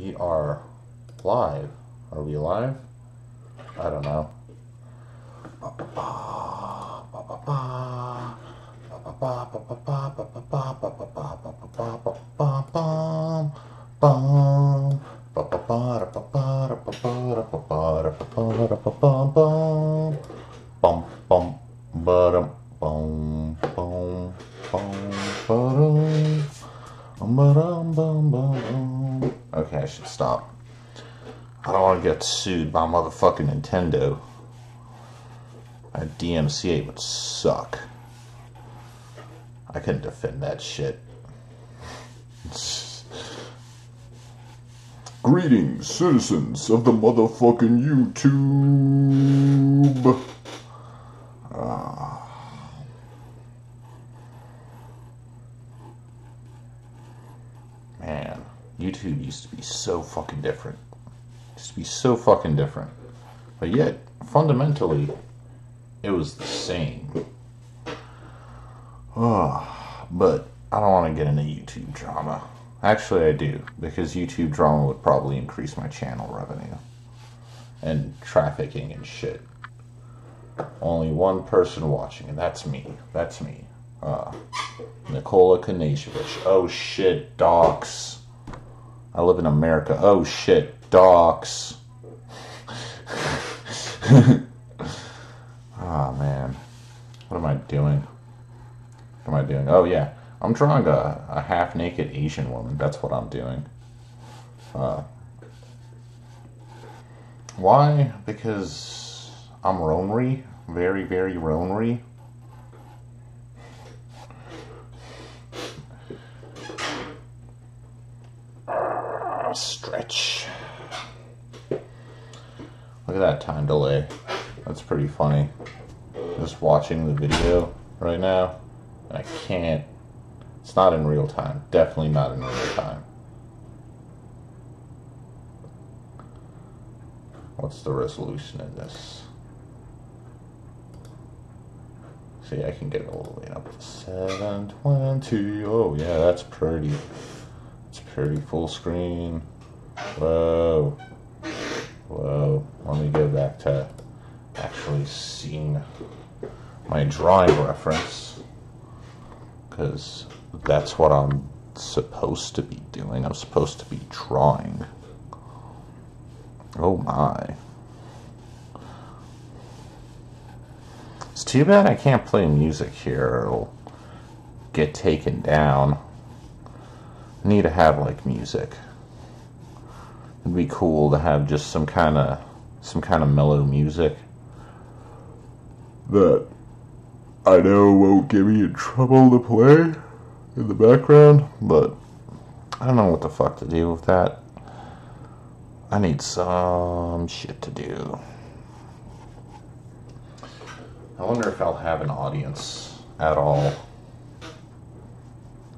We are live. Are we live? I don't know. Bum bum bum bum. Okay, I should stop. I don't want to get sued by motherfucking Nintendo. A DMCA would suck. I couldn't defend that shit. Greetings, citizens of the motherfucking YouTube. Ah. Man, YouTube used to be so fucking different. It Used to be so fucking different. But yet, fundamentally, it was the same. Ah, but I don't want to get into YouTube drama. Actually, I do, because YouTube drama would probably increase my channel revenue. And trafficking and shit. Only one person watching, and that's me. That's me. Uh, Nikola Kanashevich. Oh shit, docs. I live in America. Oh shit, docs. oh man. What am I doing? What am I doing? Oh yeah. I'm drawing a, a half naked Asian woman. That's what I'm doing. Uh, why? Because I'm ronery. Very, very ronery. Uh, stretch. Look at that time delay. That's pretty funny. Just watching the video right now. I can't. It's not in real time. Definitely not in real time. What's the resolution in this? See, I can get it all the way up to 720. Oh, yeah, that's pretty. It's pretty full screen. Whoa. Whoa. Let me go back to actually seeing my drawing reference. Because that's what I'm supposed to be doing. I'm supposed to be drawing. Oh my. It's too bad I can't play music here. It'll get taken down. I need to have like music. It'd be cool to have just some kind of some kind of mellow music that I know won't get me in trouble to play in the background, but I don't know what the fuck to do with that. I need some shit to do. I wonder if I'll have an audience at all.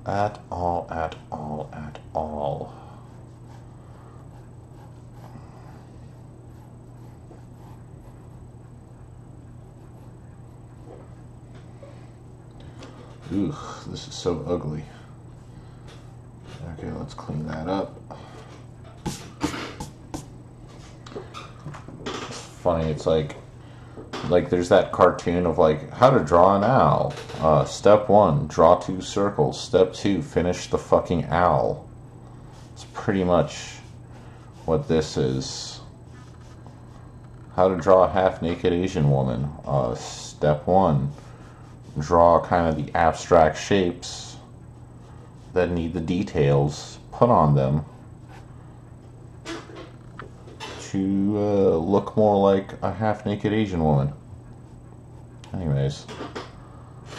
At all, at all, at all. Ugh, this is so ugly. Okay, let's clean that up. Funny, it's like like there's that cartoon of like how to draw an owl. Uh, step one, draw two circles. Step two, finish the fucking owl. It's pretty much what this is. How to draw a half-naked Asian woman. Uh, step one, draw kind of the abstract shapes that need the details put on them to uh, look more like a half naked Asian woman. Anyways,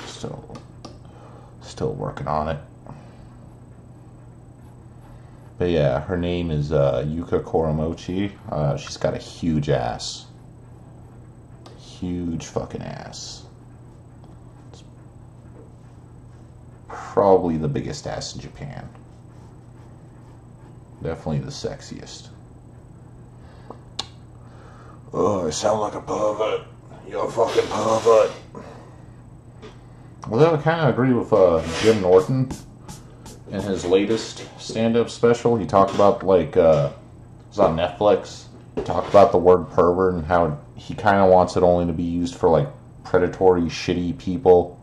still, still working on it. But yeah, her name is uh, Yuka Kuramochi. Uh, she's got a huge ass. Huge fucking ass. It's probably the biggest ass in Japan. Definitely the sexiest. Oh, I sound like a pervert. You're a fucking pervert. Although I kind of agree with uh, Jim Norton. in his latest stand-up special, he talked about like uh, it was on Netflix. He talked about the word pervert and how he kind of wants it only to be used for like predatory, shitty people.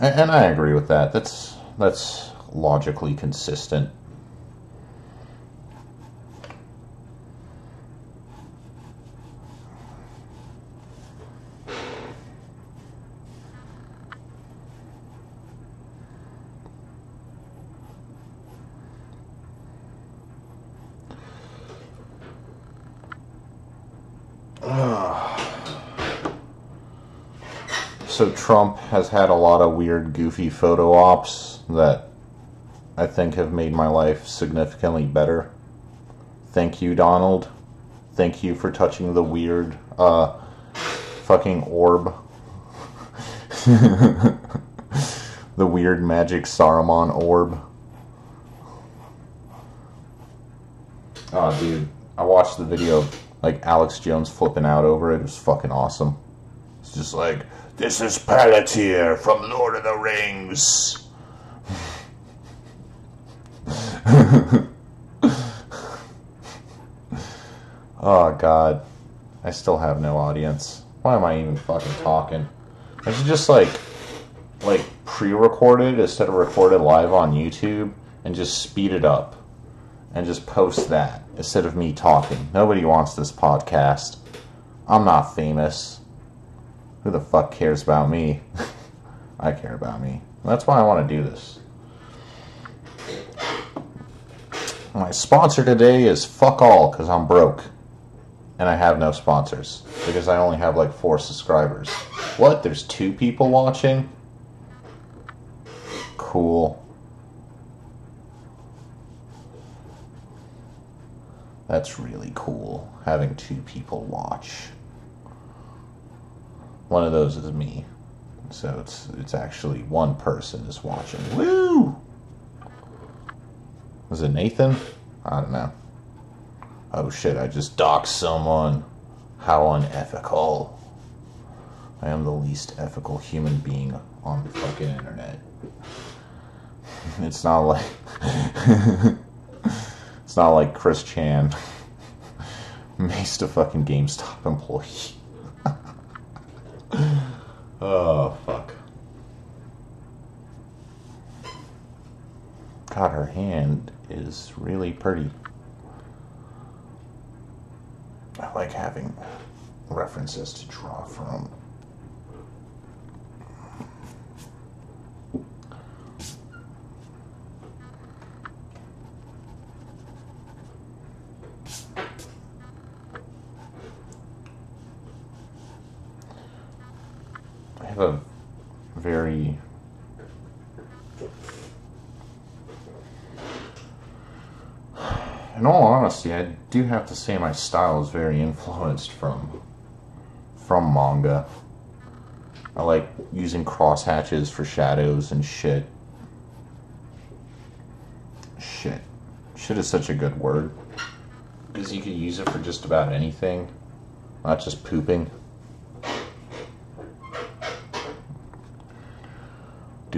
And, I agree with that. That's that's logically consistent. so Trump has had a lot of weird, goofy photo ops that I think have made my life significantly better. Thank you, Donald. Thank you for touching the weird, uh, fucking orb. the weird magic Saruman orb. Oh, dude. I watched the video of, like, Alex Jones flipping out over it. It was fucking awesome. It's just like, this is Palantir from Lord of the Rings. oh god. I still have no audience. Why am I even fucking talking? I should just like like pre-record it instead of record it live on YouTube and just speed it up and just post that instead of me talking. Nobody wants this podcast. I'm not famous. Who the fuck cares about me? I care about me. That's why I want to do this. My sponsor today is fuck all because I'm broke. And I have no sponsors because I only have like four subscribers. What? There's two people watching? Cool. That's really cool having two people watch. One of those is me. So it's it's actually one person is watching. Woo! Was it Nathan? I don't know. Oh shit, I just doxed someone. How unethical. I am the least ethical human being on the fucking internet. It's not like It's not like Chris Chan maced a fucking GameStop employee. Oh, fuck. God, her hand is really pretty. I like having references to draw from. have a very in all honesty, I do have to say my style is very influenced from from manga. I like using crosshatches for shadows and shit. Shit. Shit is such a good word. Because you can use it for just about anything. Not just pooping.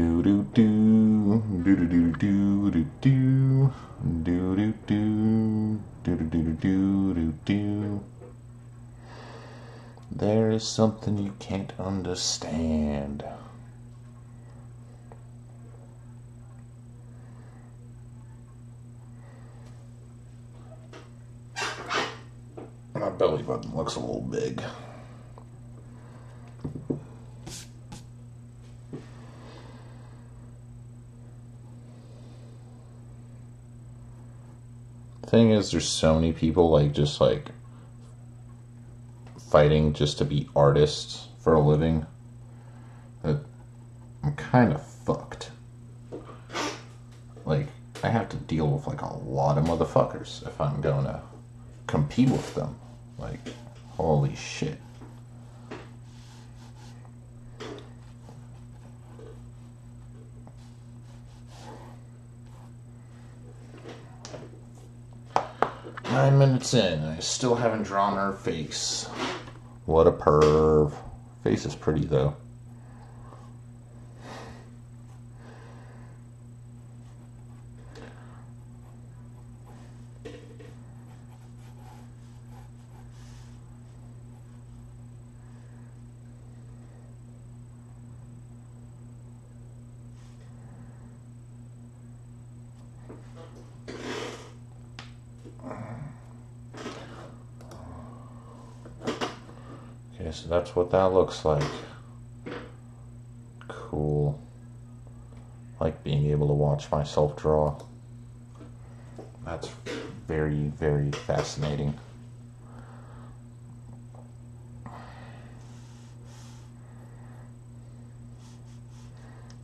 Do do do do do do do do do do do do do do do do do do There is something you can't understand. My belly button looks a little big. Thing is there's so many people like just like fighting just to be artists for a living that I'm kind of fucked. Like I have to deal with like a lot of motherfuckers if I'm to compete with them. Like holy shit. Nine minutes in, I still haven't drawn her face. What a perv. Face is pretty though. Okay, so that's what that looks like. Cool. Like being able to watch myself draw. That's very, very fascinating.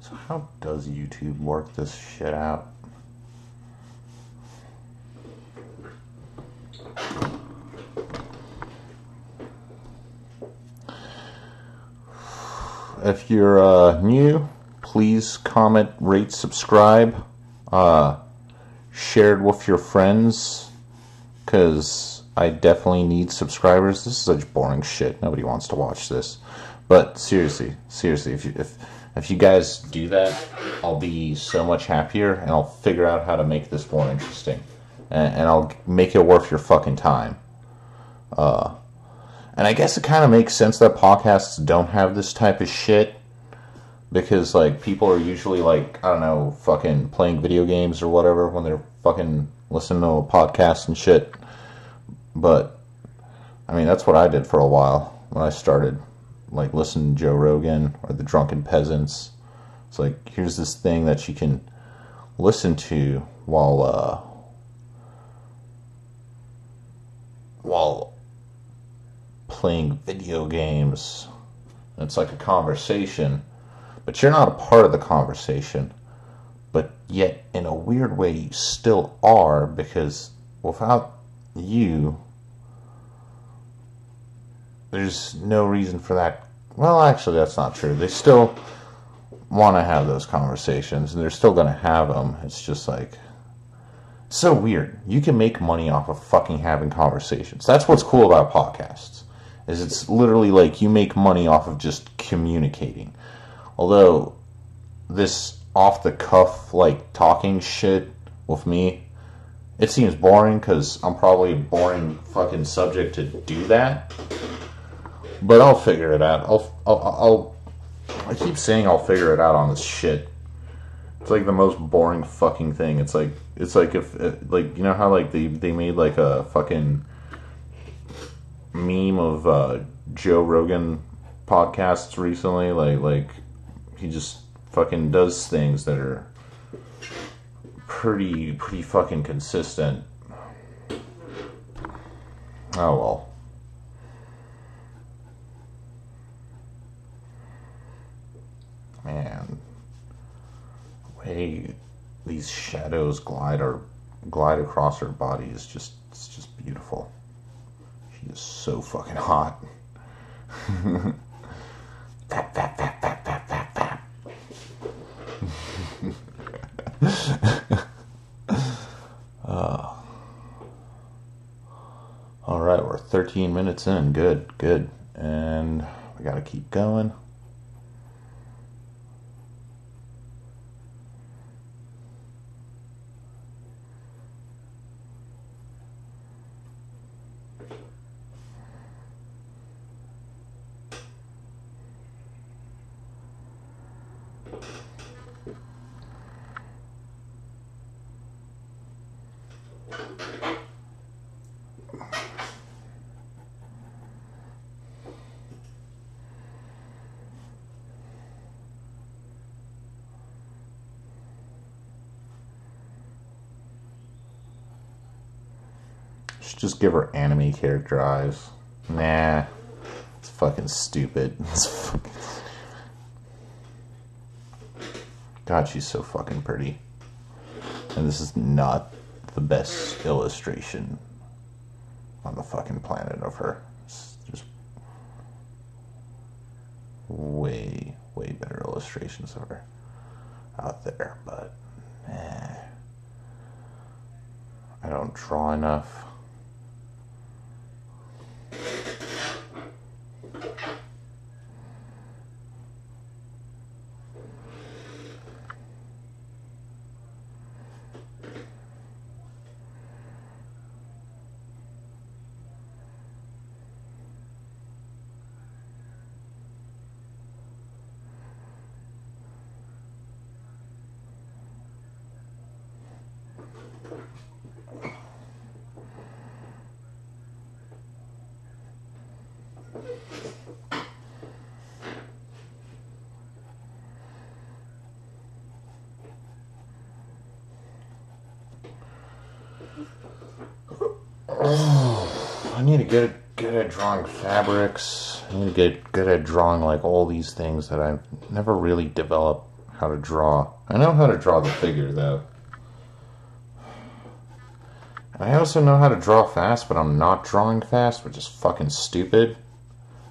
So how does YouTube work this shit out? If you're uh, new, please comment, rate, subscribe, uh, share it with your friends, because I definitely need subscribers. This is such boring shit. Nobody wants to watch this. But seriously, seriously, if you, if if you guys do that, I'll be so much happier, and I'll figure out how to make this more interesting, and, and I'll make it worth your fucking time. Uh, and I guess it kind of makes sense that podcasts don't have this type of shit because like people are usually like I don't know, fucking playing video games or whatever when they're fucking listening to a podcast and shit. But I mean, that's what I did for a while when I started like listening to Joe Rogan or the Drunken Peasants. It's like here's this thing that you can listen to while uh while playing video games. It's like a conversation, but you're not a part of the conversation. But yet, in a weird way, you still are because without you, there's no reason for that. Well, actually, that's not true. They still want to have those conversations, and they're still going to have them. It's just like so weird. You can make money off of fucking having conversations. That's what's cool about podcasts is it's literally like you make money off of just communicating. Although this off the cuff like talking shit with me, it seems boring because I'm probably a boring fucking subject to do that. But I'll figure it out. I'll, I'll, I'll I keep saying I'll figure it out on this shit. It's like the most boring fucking thing. It's like it's like if uh, like you know how like they they made like a fucking meme of uh, Joe Rogan podcasts recently. Like like he just fucking does things that are pretty pretty fucking consistent. Oh well. Man, the way these shadows glide or glide across body is just it's just beautiful. She is so fucking hot. fap, fap, fap, fap, fap, fap, fap. uh, all right, we're 13 minutes in. Good, good. And we got to keep going. Should just give her anime character eyes. Nah. It's fucking stupid. It's fucking... God, she's so fucking pretty. And this is not the best illustration on the fucking planet of her. It's just way, way better illustrations of her out there, but eh, I don't draw enough. Oh, I need to get good at drawing fabrics. I need to get good at drawing like all these things that I've never really developed how to draw. I know how to draw the figure though. I also know how to draw fast, but I'm not drawing fast, which is fucking stupid.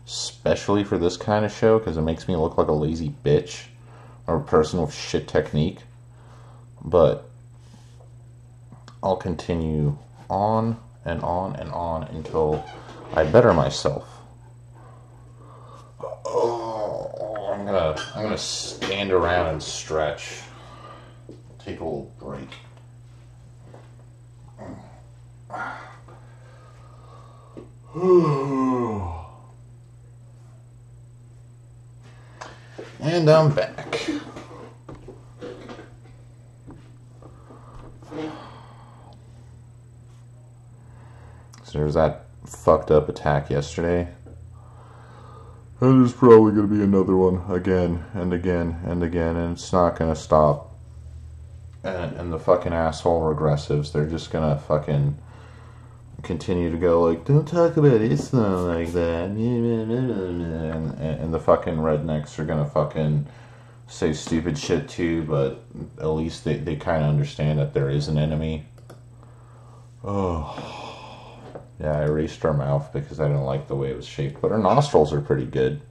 Especially for this kind of show, because it makes me look like a lazy bitch or a person with shit technique. But I'll continue on and on and on until I better myself. Oh, I'm gonna I'm gonna stand around and stretch. Take a little break. and I'm back. There's that fucked up attack yesterday. And there's probably going to be another one again and again and again, and it's not going to stop. And, and the fucking asshole regressives, they're just going to fucking continue to go like, don't talk about Islam like that. And, and the fucking rednecks are gonna fucking say stupid shit too, but at least they, they kind of understand that there is an enemy. Oh. Yeah, I erased her mouth because I didn't like the way it was shaped, but her nostrils are pretty good.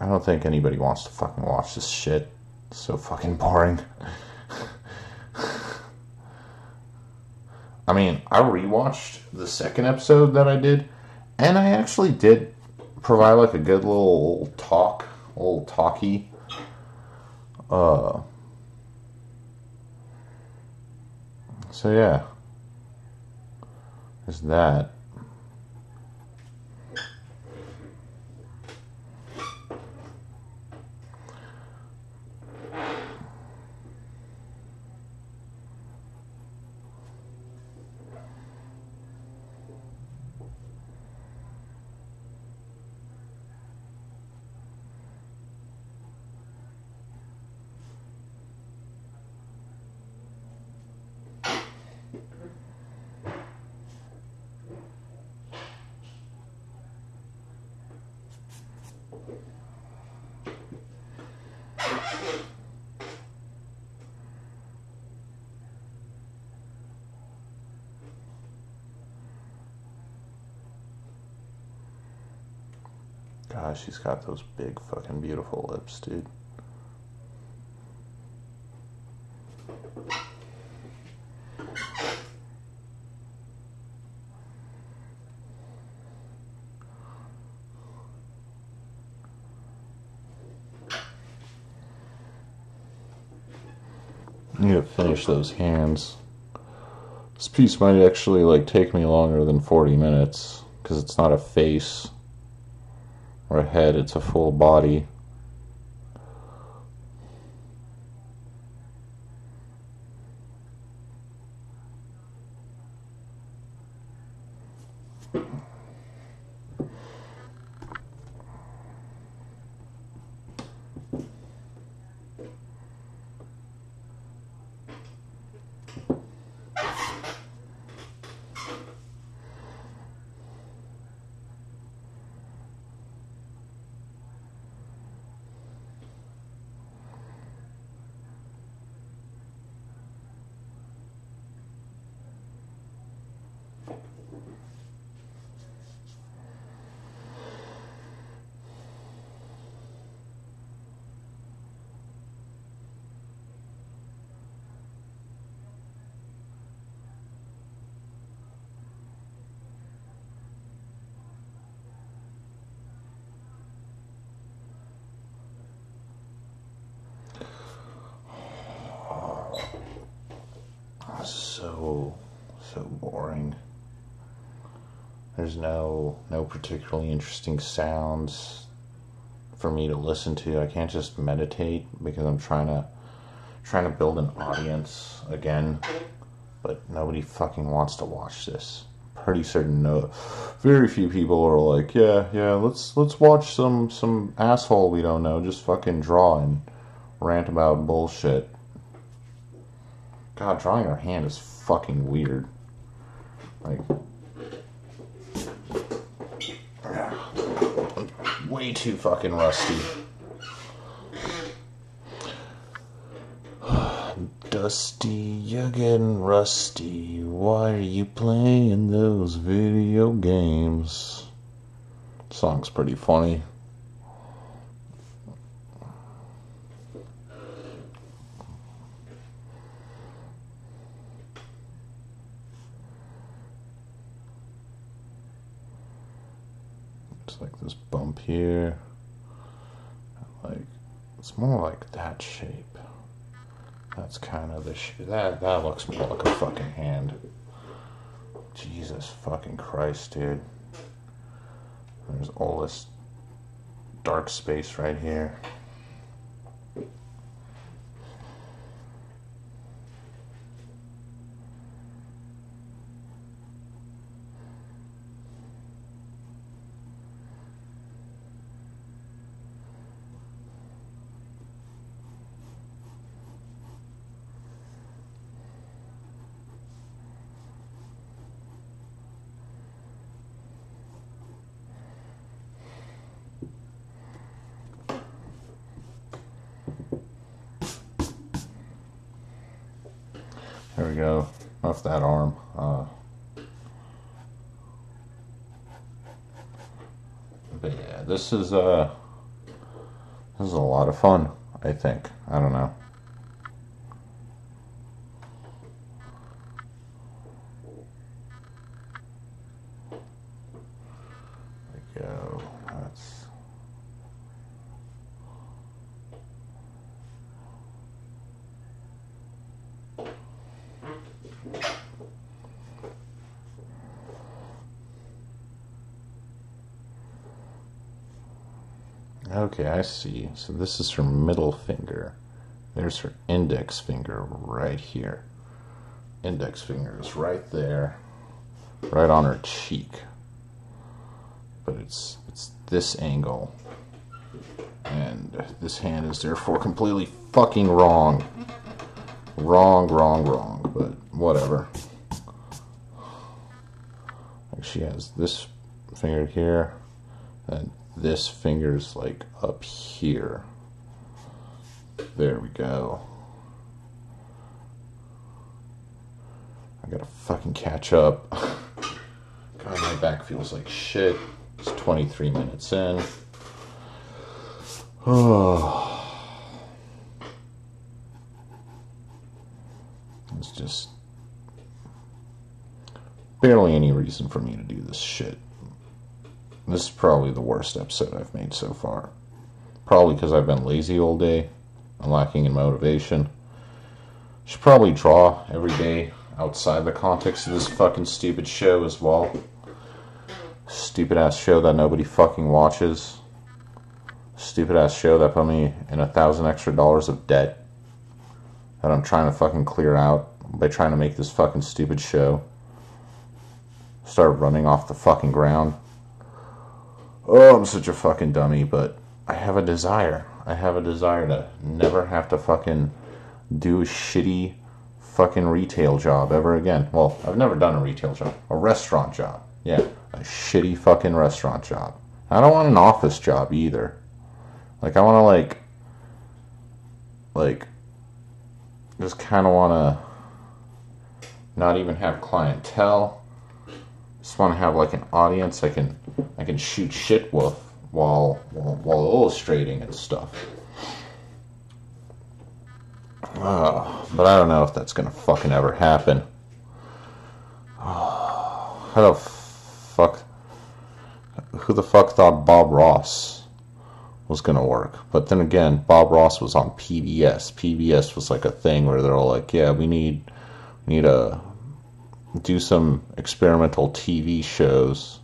I don't think anybody wants to fucking watch this shit. It's so fucking boring. I mean, I rewatched the second episode that I did, and I actually did provide like a good little talk, little talky. Uh, so yeah, there's that. Gosh, she's got those big fucking beautiful lips, dude. Need to finish those hands. This piece might actually like take me longer than 40 minutes because it's not a face or head, it's a full body. So so boring. There's no no particularly interesting sounds for me to listen to. I can't just meditate because I'm trying to trying to build an audience again. But nobody fucking wants to watch this. Pretty certain no very few people are like, yeah, yeah, let's let's watch some some asshole we don't know just fucking draw and rant about bullshit God, drawing her hand is fucking weird. Like, way too fucking rusty. Dusty, getting rusty. Why are you playing those video games? Song's pretty funny. It's like this bump here. Like, it's more like that shape. That's kind of the shape. That, that looks more like a fucking hand. Jesus fucking Christ, dude. There's all this dark space right here. We go. Off that arm. Uh, but yeah, this is uh, this is a lot of fun. I think. I don't know. There we go. That's. Okay, I see. So this is her middle finger. There's her index finger right here. Index finger is right there, right on her cheek. But it's it's this angle. And this hand is therefore completely fucking wrong. Wrong, wrong, wrong. But whatever. Like she has this finger here, and this finger's like up here. There we go. I gotta fucking catch up. God, my back feels like shit. It's 23 minutes in. Oh. It's just barely any reason for me to do this shit. This is probably the worst episode I've made so far. Probably because I've been lazy all day. I'm lacking in motivation. Should probably draw every day outside the context of this fucking stupid show as well. Stupid ass show that nobody fucking watches. Stupid ass show that put me in a thousand extra dollars of debt that I'm trying to fucking clear out by trying to make this fucking stupid show start running off the fucking ground. Oh, I'm such a fucking dummy, but I have a desire. I have a desire to never have to fucking do a shitty fucking retail job ever again. Well, I've never done a retail job. A restaurant job. Yeah, a shitty fucking restaurant job. I don't want an office job either. Like, I want to, like, like, just kind of want to not even have clientele. Just want to have, like, an audience I can, I can shoot shit with while, while, while illustrating and stuff. Uh, but I don't know if that's gonna fucking ever happen. how the fuck? Who the fuck thought Bob Ross was gonna work? But then again, Bob Ross was on PBS. PBS was like a thing where they're all like, "Yeah, we need, need to do some experimental TV shows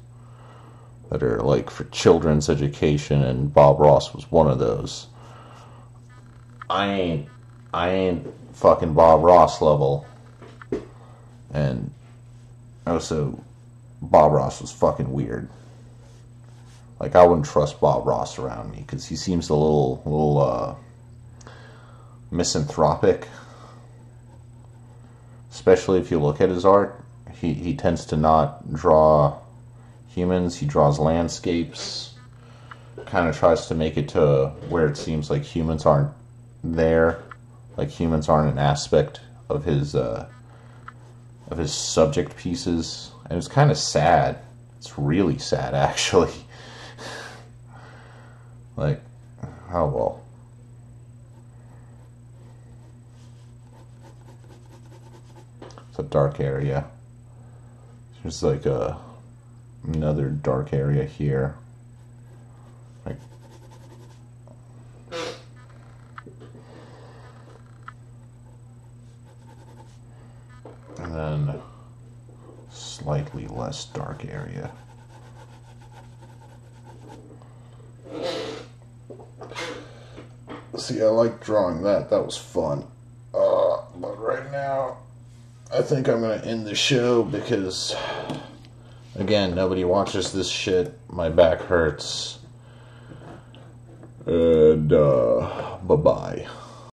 that are like for children's education," and Bob Ross was one of those. I ain't I ain't fucking Bob Ross level. And also, Bob Ross was fucking weird. Like, I wouldn't trust Bob Ross around me because he seems a little, little, uh, misanthropic. Especially if you look at his art, he, he tends to not draw humans, he draws landscapes, kind of tries to make it to where it seems like humans aren't there, like humans aren't an aspect of his uh, of his subject pieces, and it's kind of sad. It's really sad, actually. like, oh well. It's a dark area. There's like a another dark area here. Like and then slightly less dark area. See, I like drawing that. That was fun. Uh, but right now, I think I'm going to end the show because, again, nobody watches this shit. My back hurts. And, uh, bye bye.